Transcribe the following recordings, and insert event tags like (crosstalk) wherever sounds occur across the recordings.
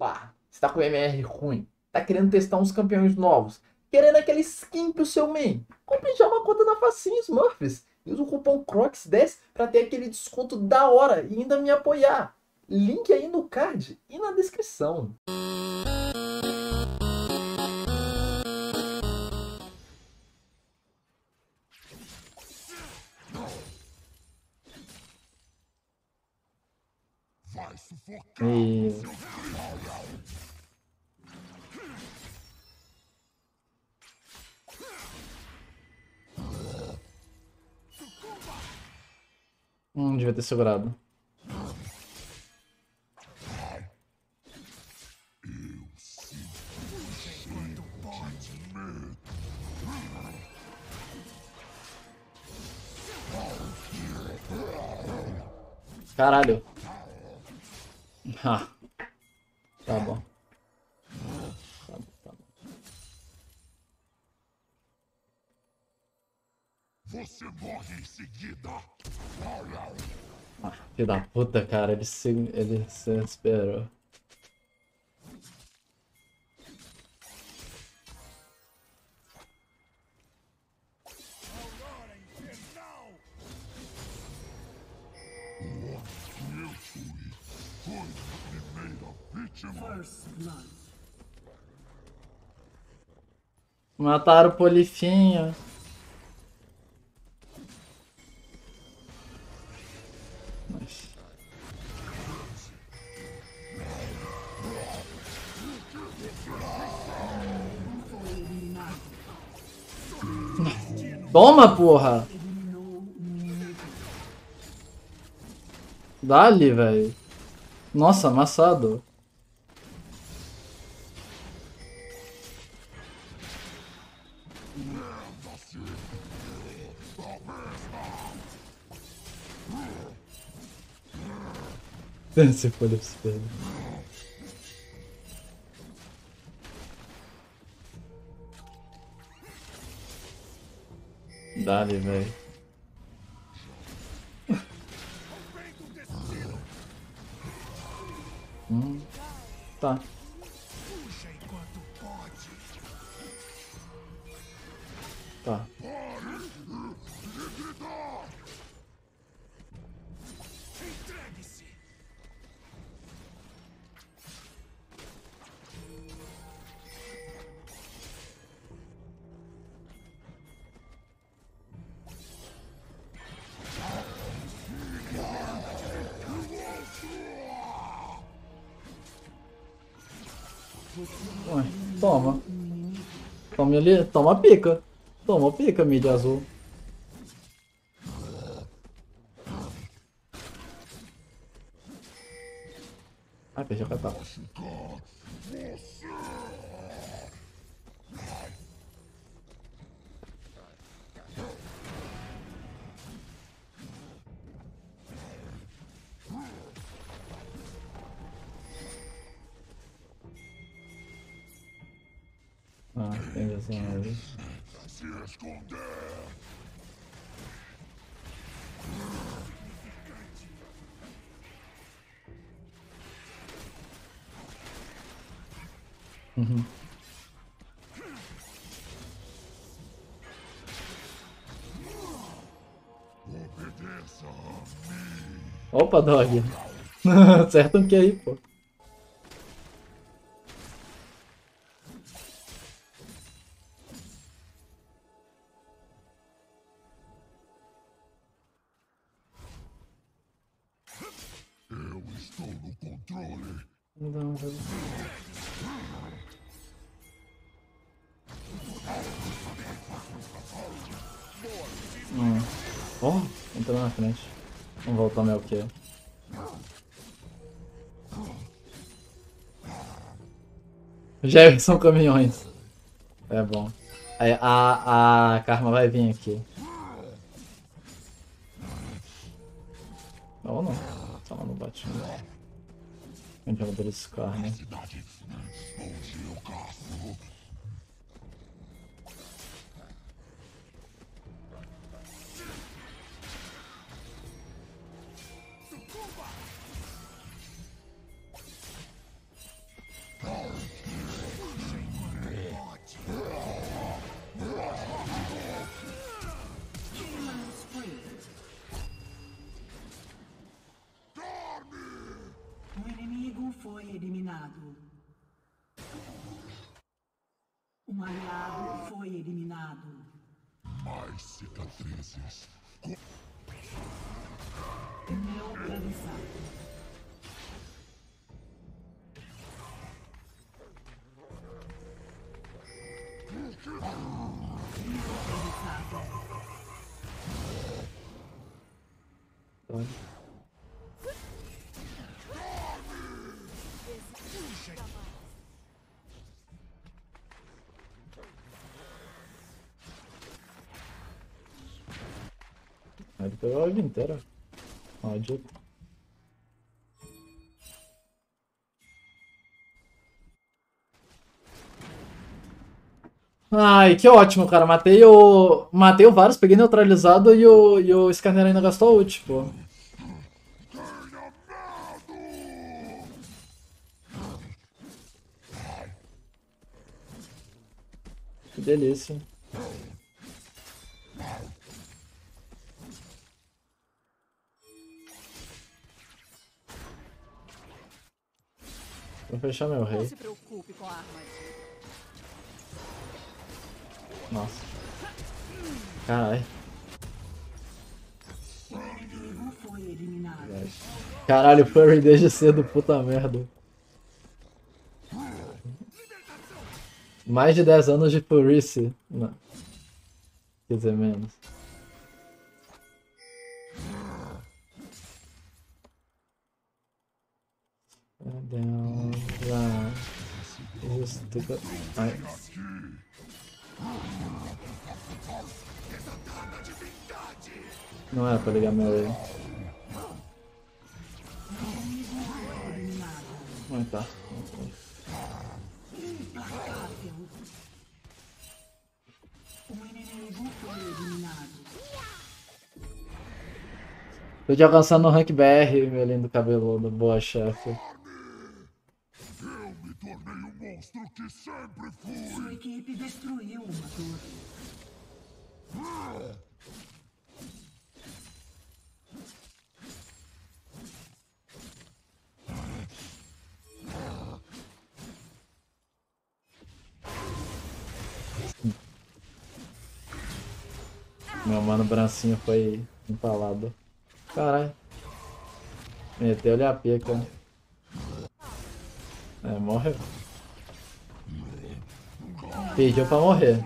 Opa, está com MR ruim, tá querendo testar uns campeões novos, querendo aquele skin pro seu main, compre já uma conta na Facinho Smurfs e usa o cupom CROCS10 para ter aquele desconto da hora e ainda me apoiar. Link aí no card e na descrição. E... Hum, devia ter segurado. Caralho. Ah. Tá bom. Tá bom, tá bom. Você morre em seguida. Ah, filho da puta, cara. Ele se, ele se esperou. Mataram o Polifinho. Toma, porra! Dali, velho. Nossa, amassado. Se for espelho. Dá-lhe, velho. Ué, toma. Toma ali, toma pica. Toma pica, mídia azul. Ai, perdi a catar. Aí. Se esconder. Uhum. Opa, dog. (laughs) Acerta um que aí, pô. Não, velho. Hum. Oh, entrou na frente. Vamos voltar meu que Já são caminhões. É bom. A, a Karma vai vir aqui. Ou não. Só não bate no. Um jogador de Scar, né? Aliado foi eliminado. Mais cicatrizes. Neutralizado. Neutralizado. Olha. Ele pegou a vida inteira. Ai, que ótimo, cara. Matei o. Matei o Varus, peguei neutralizado e o, e o Scanner ainda gastou ult, pô. Que delícia. Vou fechar meu Não rei. se preocupe com a armadilha. Nossa. Caralho. Caralho, Furry desde cedo, puta merda. Mais de 10 anos de Furrice. Não. Quer dizer, menos. Down. Tudo. Ai. Não era pra ligar meu aí. Mas tá. Tô te alcançando no rank BR, meu lindo cabeludo. Boa, chefe. Sempre fui. Sua equipe destruiu uma torre. Meu mano Brancinho foi empalado. Caralho. Meteu-lhe a pica. É, morreu. Pediu pra morrer.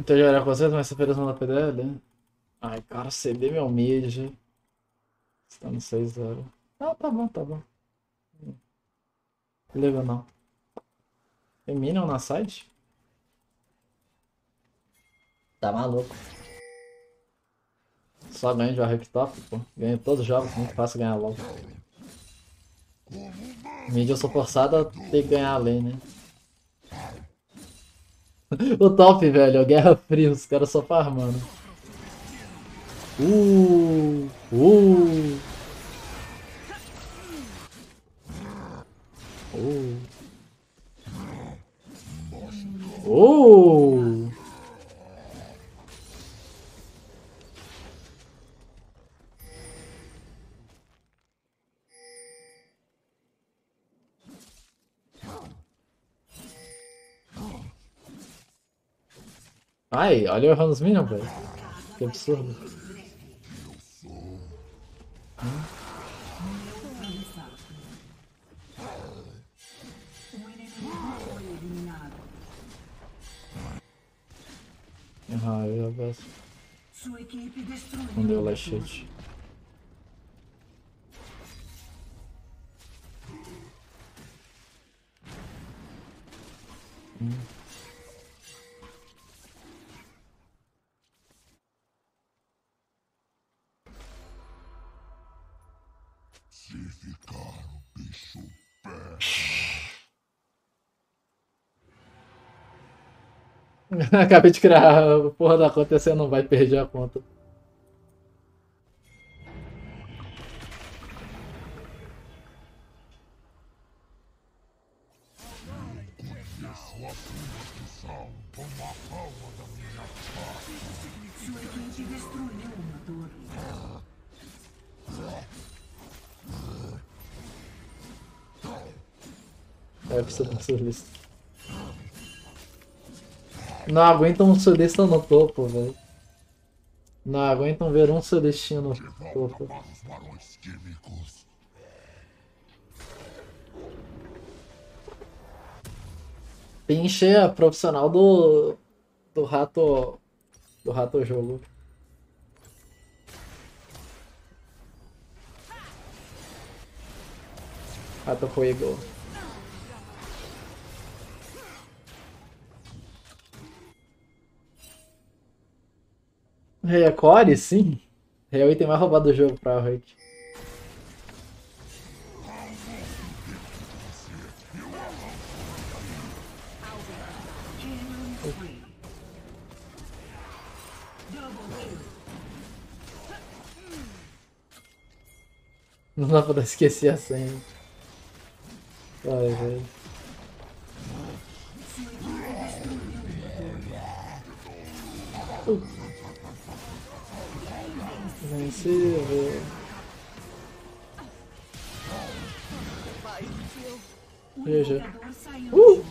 Então já era com vocês, mas você fez da PDL? Ai, cara, CD meu mid. Está no 6-0. Ah, tá bom, tá bom. Liga não. Tem Minion na side? Tá maluco. Só ganho de Top, pô. Ganho todos os jogos, muito fácil ganhar logo. Mid eu sou forçado a ter que ganhar a lane, né? (laughs) O top, velho, é Guerra Fria, os caras só farmando. Uh, uh. Uh. Uh. Ai, olha o Ramos Minion, velho. Que absurdo. Um eliminado. Ah, eu destruiu Não deu torre. hit. (laughs) Acabei de criar a porra da conta e você não vai perder a conta. É, precisa de um sulista. Não aguentam um sulista no topo, velho. Não aguentam ver um sulistinho no topo. Pinche é profissional do. do rato. do rato jogo. Rato fuego. Rei é Core, sim. Rei é o item mais roubado do jogo kill. Não dá pra esquecer a senha. Velho. Venceu, GG. jogador saiu Uh!